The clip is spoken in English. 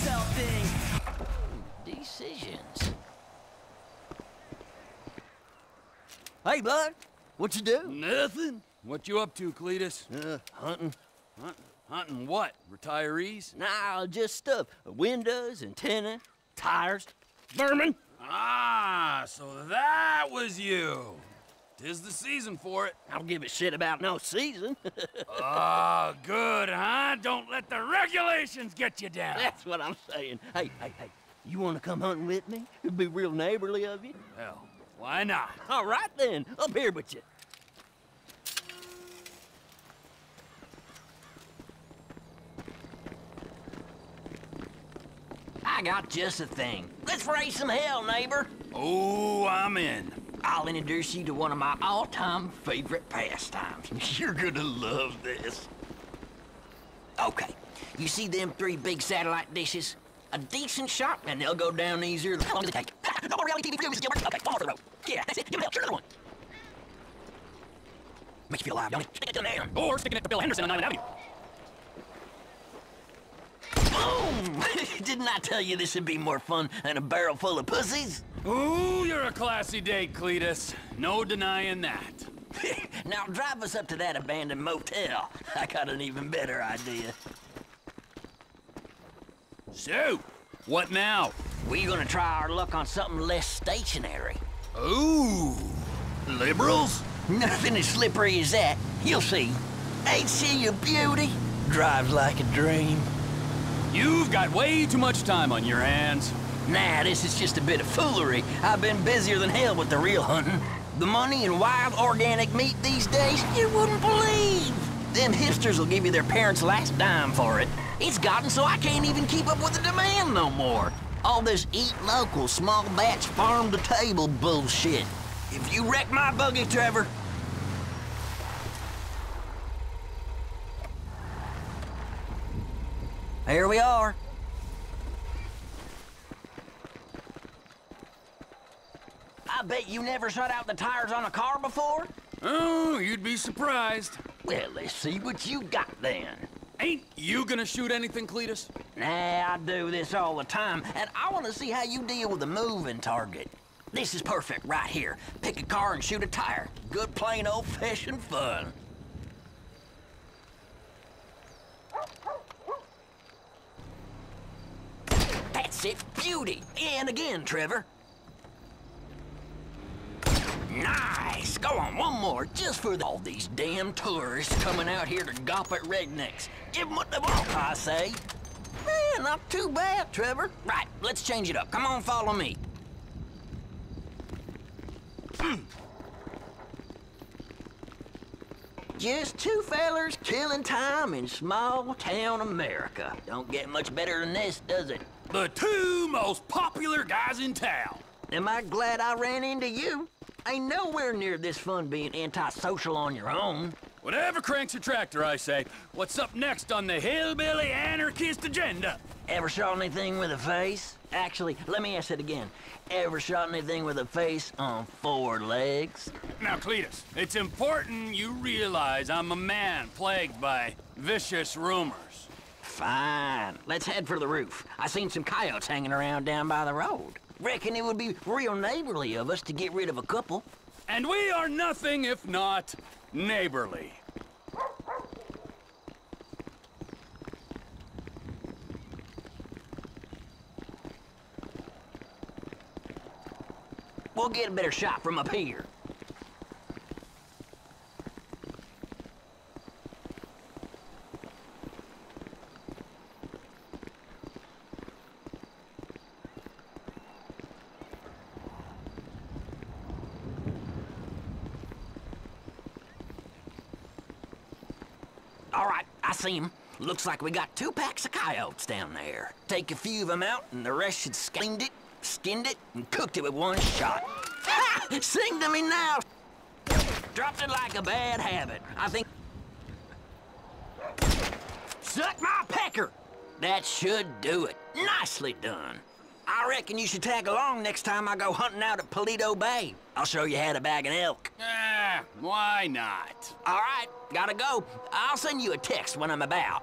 sell things. Decisions. Hey, bud. What you do? Nothing. What you up to, Cletus? Uh, hunting. Hunting, hunting what? Retirees? Nah, just stuff. Windows, antenna, tires, vermin. Ah, so that was you. Tis the season for it. I don't give a shit about no season. Ah, good, huh? Don't let the regulations get you down. That's what I'm saying. Hey, hey, hey. You want to come hunting with me? It'd be real neighborly of you. Hell, why not? All right then. Up here with you. I got just a thing. Let's raise some hell, neighbor. Oh, I'm in. I'll introduce you to one of my all-time favorite pastimes. You're gonna love this. Okay, you see them three big satellite dishes? A decent shot, and they'll go down easier than long as they take. No more reality TV Mr. Gilbert. Okay, more the road. Yeah, that's it. Give me help. Sure, another one. Makes you feel alive, don't it? Stick it to the man. Or sticking it to Bill Henderson on Niland Avenue. Boom! Didn't I tell you this would be more fun than a barrel full of pussies? Ooh, you're a classy date, Cletus. No denying that. now drive us up to that abandoned motel. I got an even better idea. So, what now? We gonna try our luck on something less stationary. Ooh, liberals? Nothing as slippery as that. You'll see. Ain't she a beauty? Drives like a dream. You've got way too much time on your hands. Nah, this is just a bit of foolery. I've been busier than hell with the real hunting. The money in wild organic meat these days, you wouldn't believe. Them hipsters will give you their parents' last dime for it. It's gotten so I can't even keep up with the demand no more. All this eat local, small batch, farm to table bullshit. If you wreck my buggy, Trevor, Here we are. I bet you never shut out the tires on a car before? Oh, you'd be surprised. Well, let's see what you got then. Ain't you gonna shoot anything, Cletus? Nah, I do this all the time, and I want to see how you deal with a moving target. This is perfect right here. Pick a car and shoot a tire. Good plain old-fashioned fun. That's it, beauty. And again, Trevor. Nice! Go on, one more, just for the, all these damn tourists coming out here to gawp at rednecks. Give them what they want, I say. Man, not too bad, Trevor. Right, let's change it up. Come on, follow me. Just two fellers killing time in small town America. Don't get much better than this, does it? The two most popular guys in town. Am I glad I ran into you? Ain't nowhere near this fun being antisocial on your own. Whatever cranks your tractor, I say. What's up next on the hillbilly anarchist agenda? Ever shot anything with a face? Actually, let me ask it again. Ever shot anything with a face on four legs? Now, Cletus, it's important you realize I'm a man plagued by vicious rumors. Fine. Let's head for the roof. I seen some coyotes hanging around down by the road. Reckon it would be real neighborly of us to get rid of a couple. And we are nothing if not neighborly. We'll get a better shot from up here. All right, I see him. Looks like we got two packs of coyotes down there. Take a few of them out, and the rest should skinned it, skinned it, and cooked it with one shot. Ha! Sing to me now! Dropped it like a bad habit. I think... Suck my pecker! That should do it. Nicely done. I reckon you should tag along next time I go hunting out at Paleto Bay. I'll show you how to bag an elk. Ah, why not? All right, gotta go. I'll send you a text when I'm about.